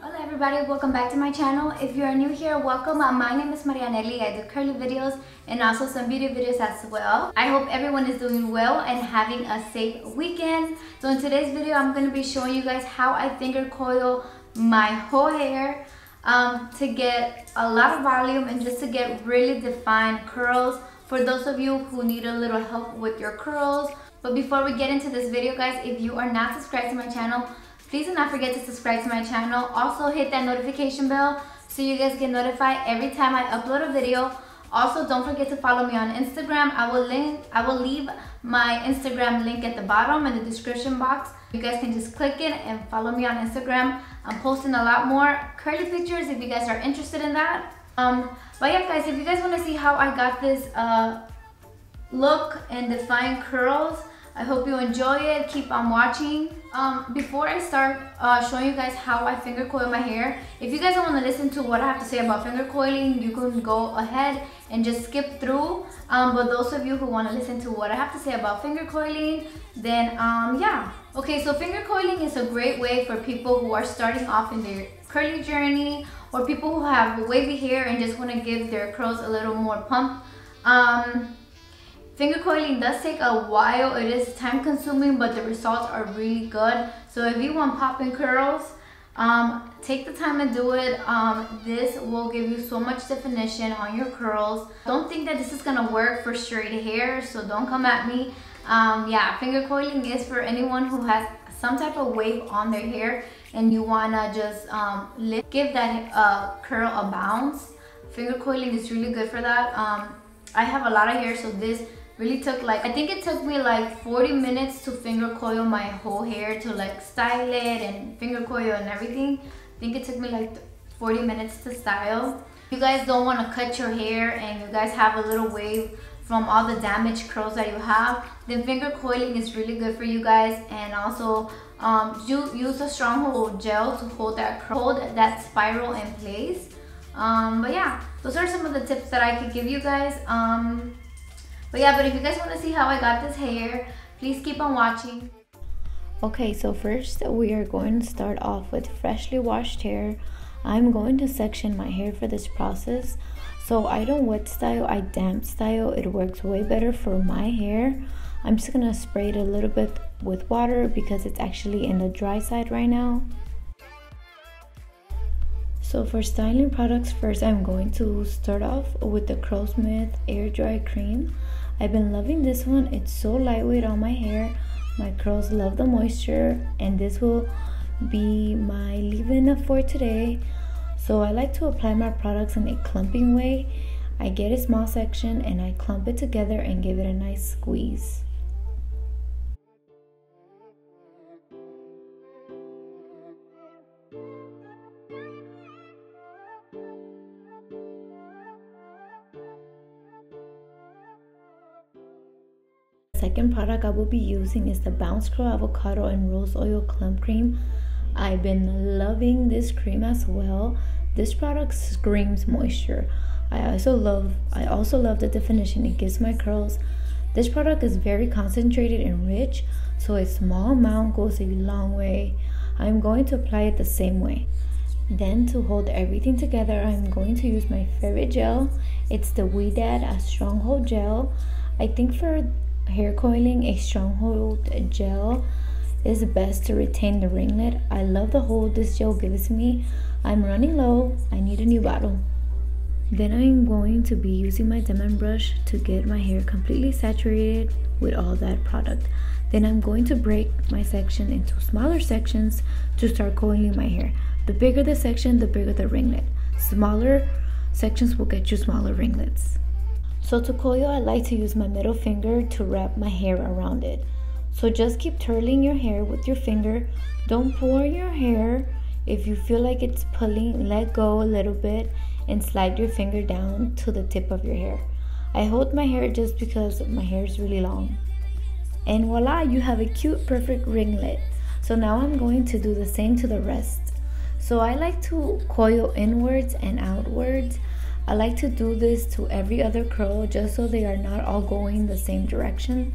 Hola everybody, welcome back to my channel. If you are new here, welcome. Uh, my name is Marianelli. I do curly videos and also some beauty videos as well. I hope everyone is doing well and having a safe weekend. So in today's video, I'm going to be showing you guys how I finger coil my whole hair um, to get a lot of volume and just to get really defined curls for those of you who need a little help with your curls. But before we get into this video guys, if you are not subscribed to my channel, please do not forget to subscribe to my channel. Also hit that notification bell so you guys get notified every time I upload a video. Also, don't forget to follow me on Instagram. I will link I will leave my Instagram link at the bottom in the description box. You guys can just click it and follow me on Instagram. I'm posting a lot more curly pictures if you guys are interested in that. Um, but yeah guys, if you guys want to see how I got this uh, look and define curls, I hope you enjoy it. Keep on watching. Um, before I start uh, showing you guys how I finger coil my hair, if you guys don't want to listen to what I have to say about finger coiling, you can go ahead and just skip through. Um, but those of you who want to listen to what I have to say about finger coiling, then um, yeah. Okay, so finger coiling is a great way for people who are starting off in their curly journey or people who have wavy hair and just want to give their curls a little more pump. Um, Finger coiling does take a while. It is time consuming, but the results are really good. So if you want popping curls, um, take the time and do it. Um, this will give you so much definition on your curls. Don't think that this is gonna work for straight hair, so don't come at me. Um, yeah, finger coiling is for anyone who has some type of wave on their hair and you wanna just um, give that uh, curl a bounce. Finger coiling is really good for that. Um, I have a lot of hair, so this really took like i think it took me like 40 minutes to finger coil my whole hair to like style it and finger coil and everything. I think it took me like 40 minutes to style. You guys don't want to cut your hair and you guys have a little wave from all the damaged curls that you have then finger coiling is really good for you guys. And also um, you use a stronghold gel to hold that hold that spiral in place. Um, but yeah those are some of the tips that I could give you guys. Um, but yeah, but if you guys want to see how I got this hair, please keep on watching. Okay, so first we are going to start off with freshly washed hair. I'm going to section my hair for this process. So I don't wet style, I damp style. It works way better for my hair. I'm just gonna spray it a little bit with water because it's actually in the dry side right now. So for styling products first I'm going to start off with the Curlsmith air dry cream. I've been loving this one. It's so lightweight on my hair. My curls love the moisture and this will be my leave-in for today. So I like to apply my products in a clumping way. I get a small section and I clump it together and give it a nice squeeze. Second product I will be using is the Bounce Curl Avocado and Rose Oil Clump Cream. I've been loving this cream as well. This product screams moisture. I also love I also love the definition it gives my curls. This product is very concentrated and rich, so a small amount goes a long way. I'm going to apply it the same way. Then to hold everything together, I'm going to use my favorite gel. It's the Ouidad Stronghold Gel. I think for hair coiling, a stronghold gel is best to retain the ringlet. I love the hold this gel gives me. I'm running low. I need a new bottle. Then I'm going to be using my Denman brush to get my hair completely saturated with all that product. Then I'm going to break my section into smaller sections to start coiling my hair. The bigger the section, the bigger the ringlet. Smaller sections will get you smaller ringlets. So to coil, I like to use my middle finger to wrap my hair around it. So just keep twirling your hair with your finger. Don't pull your hair. If you feel like it's pulling, let go a little bit and slide your finger down to the tip of your hair. I hold my hair just because my hair is really long. And voila, you have a cute, perfect ringlet. So now I'm going to do the same to the rest. So I like to coil inwards and outwards I like to do this to every other curl just so they are not all going the same direction.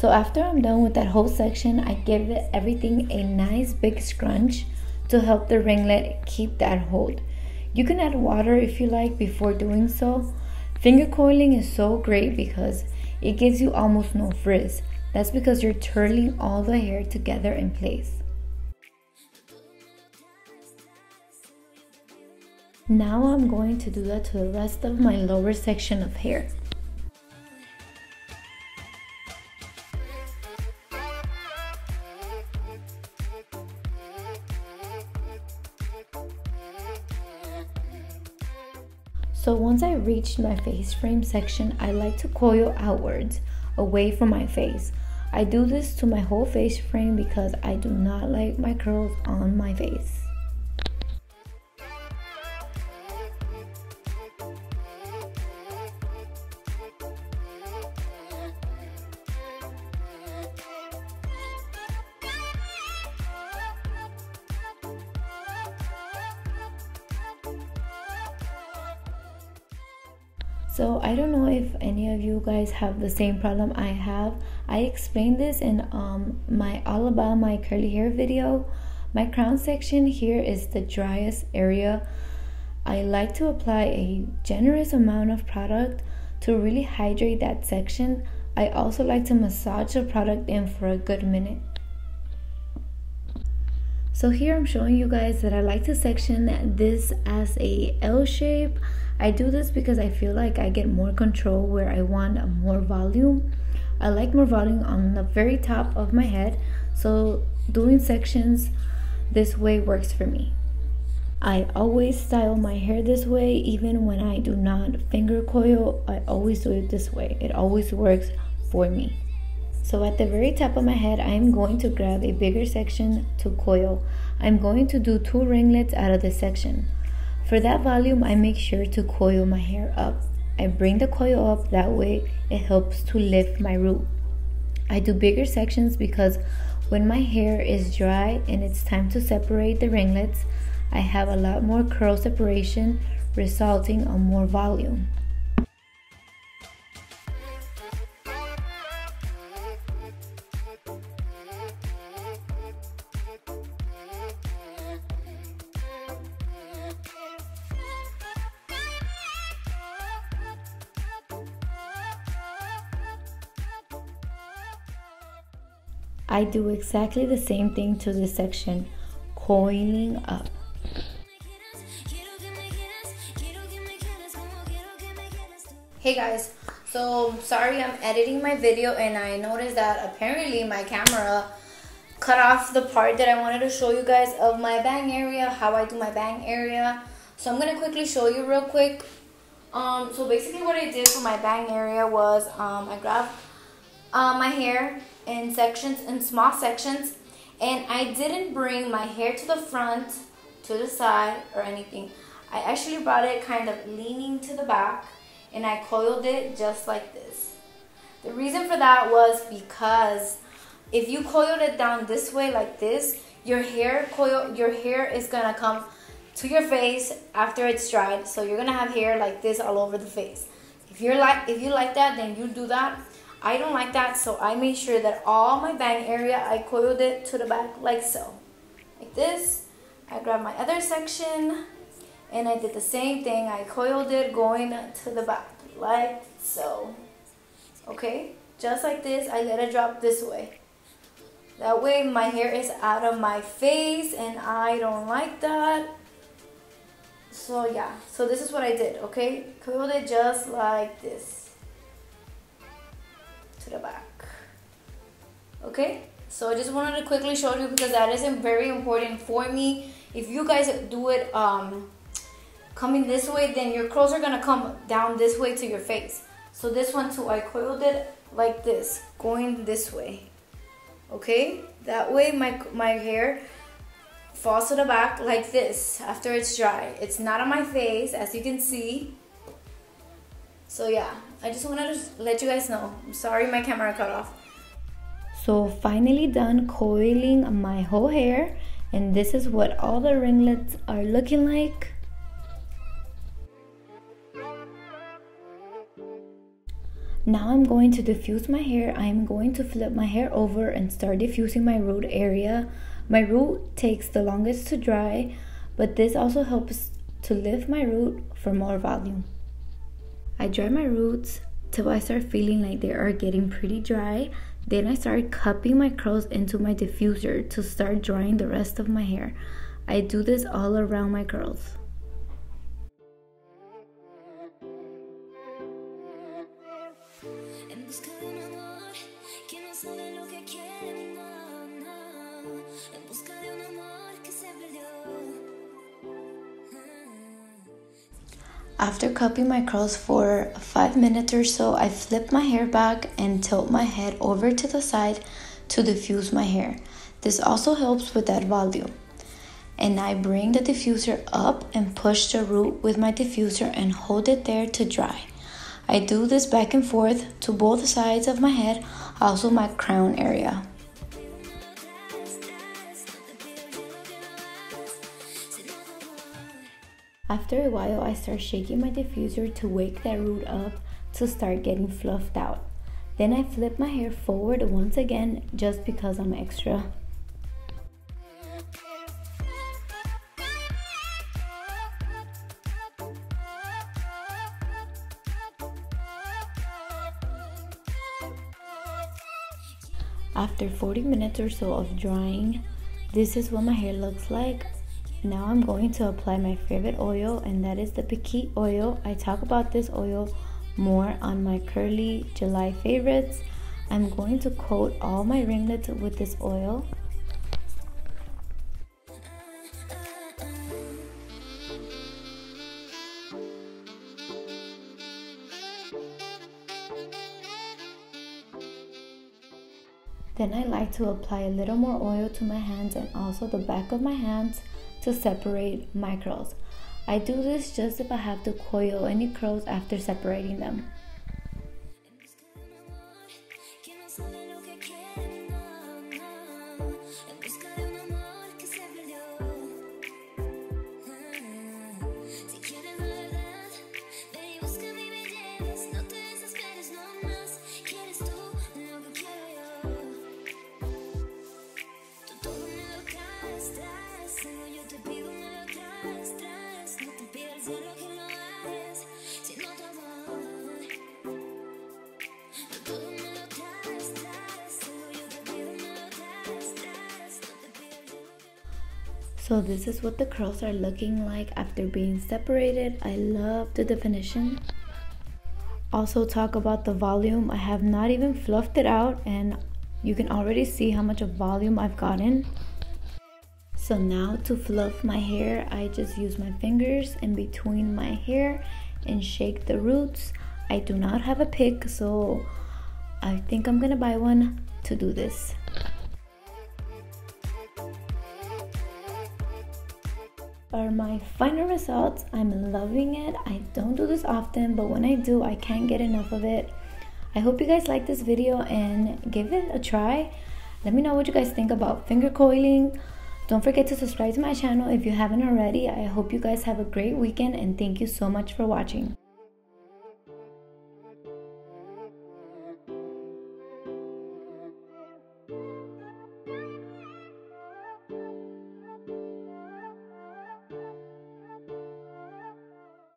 So after I'm done with that whole section, I give everything a nice big scrunch to help the ringlet keep that hold. You can add water if you like before doing so. Finger coiling is so great because it gives you almost no frizz. That's because you're twirling all the hair together in place. Now I'm going to do that to the rest of my lower section of hair. So once I reached my face frame section, I like to coil outwards, away from my face. I do this to my whole face frame because I do not like my curls on my face. So I don't know if any of you guys have the same problem I have. I explained this in um, my all about my curly hair video. My crown section here is the driest area. I like to apply a generous amount of product to really hydrate that section. I also like to massage the product in for a good minute. So here I'm showing you guys that I like to section this as a L shape. I do this because I feel like I get more control where I want more volume. I like more volume on the very top of my head, so doing sections this way works for me. I always style my hair this way, even when I do not finger coil, I always do it this way. It always works for me. So at the very top of my head, I am going to grab a bigger section to coil. I'm going to do two ringlets out of this section. For that volume, I make sure to coil my hair up. I bring the coil up, that way it helps to lift my root. I do bigger sections because when my hair is dry and it's time to separate the ringlets, I have a lot more curl separation resulting on more volume. I do exactly the same thing to this section, coiling up. Hey guys, so sorry I'm editing my video and I noticed that apparently my camera cut off the part that I wanted to show you guys of my bang area, how I do my bang area. So I'm going to quickly show you real quick. Um, so basically what I did for my bang area was um, I grabbed uh, my hair in sections, in small sections. And I didn't bring my hair to the front, to the side, or anything. I actually brought it kind of leaning to the back and I coiled it just like this. The reason for that was because if you coiled it down this way like this, your hair coil your hair is gonna come to your face after it's dried. So you're gonna have hair like this all over the face. If you're like if you like that, then you do that. I don't like that, so I made sure that all my bang area, I coiled it to the back like so. Like this. I grabbed my other section, and I did the same thing. I coiled it going to the back, like so. Okay? Just like this, I let it drop this way. That way my hair is out of my face, and I don't like that. So yeah, so this is what I did, okay? Coiled it just like this to the back. Okay, so I just wanted to quickly show you because that isn't very important for me. If you guys do it um, coming this way, then your curls are gonna come down this way to your face. So this one too, I coiled it like this, going this way. Okay, that way my, my hair falls to the back like this after it's dry. It's not on my face, as you can see. So yeah, I just wanted to let you guys know. I'm sorry my camera cut off. So finally done coiling my whole hair and this is what all the ringlets are looking like. Now I'm going to diffuse my hair. I'm going to flip my hair over and start diffusing my root area. My root takes the longest to dry, but this also helps to lift my root for more volume. I dry my roots till I start feeling like they are getting pretty dry. Then I start cupping my curls into my diffuser to start drying the rest of my hair. I do this all around my curls. After cupping my curls for 5 minutes or so, I flip my hair back and tilt my head over to the side to diffuse my hair. This also helps with that volume. And I bring the diffuser up and push the root with my diffuser and hold it there to dry. I do this back and forth to both sides of my head, also my crown area. After a while, I start shaking my diffuser to wake that root up to start getting fluffed out. Then I flip my hair forward once again just because I'm extra. After 40 minutes or so of drying, this is what my hair looks like now I'm going to apply my favorite oil and that is the Pequi oil. I talk about this oil more on my curly July favorites. I'm going to coat all my ringlets with this oil. To apply a little more oil to my hands and also the back of my hands to separate my curls. I do this just if I have to coil any curls after separating them. So this is what the curls are looking like after being separated. I love the definition. Also talk about the volume. I have not even fluffed it out and you can already see how much of volume I've gotten. So now to fluff my hair, I just use my fingers in between my hair and shake the roots. I do not have a pick, so I think I'm gonna buy one to do this. Are my final results. I'm loving it. I don't do this often, but when I do, I can't get enough of it. I hope you guys like this video and give it a try. Let me know what you guys think about finger coiling. Don't forget to subscribe to my channel if you haven't already. I hope you guys have a great weekend and thank you so much for watching.